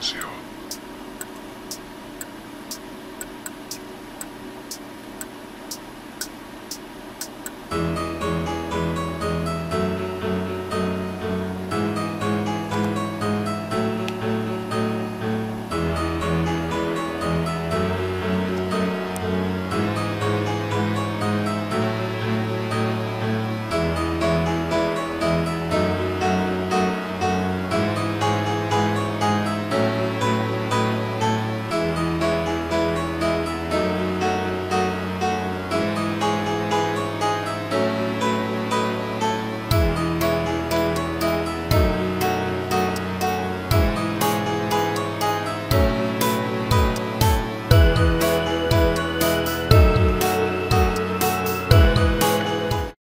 Mauricio.